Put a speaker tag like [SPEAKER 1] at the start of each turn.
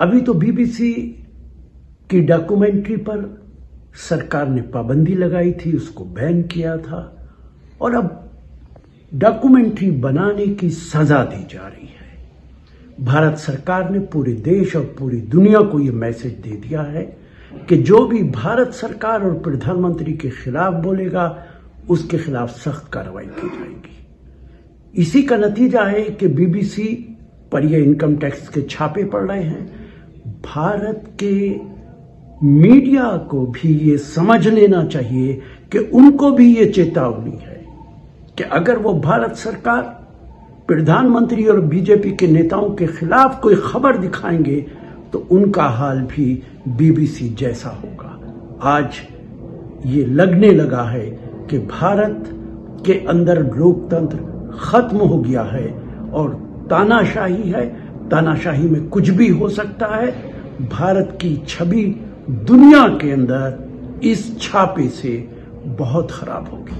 [SPEAKER 1] अभी तो बीबीसी की डॉक्यूमेंट्री पर सरकार ने पाबंदी लगाई थी, उसको बैन किया था। और अब डॉक्यूमेंट्री बनाने की सजा दी जा रही है। भारत सरकार ने पूरे देश और पूरी दुनिया को यह मैसेज दे दिया है कि जो भी भारत सरकार और प्रधानमंत्री के खिलाफ बोलेगा, उसके खिलाफ सख्त कार्रवाई की जाएगी। इसी का नतीजा है कि बीबीसी पर यह इनकम टैक्स के छापे पड़ रहे हैं। भारत के मीडिया को भी ये समझ लेना चाहिए कि उनको भी ये चेतावनी है कि अगर वो भारत सरकार, प्रधानमंत्री और बीजेपी के नेताओं के खिलाफ कोई खबर दिखाएँगे तो उनका हाल भी बीबीसी जैसा होगा। आज ये लगने लगा है कि भारत के अंदर लोकतंत्र खत्म हो गया है और तानाशाही है। तानाशाही में कुछ भी हो सकता है। भारत की छवि दुनिया के अंदर इस छापे से बहुत खराब होगी।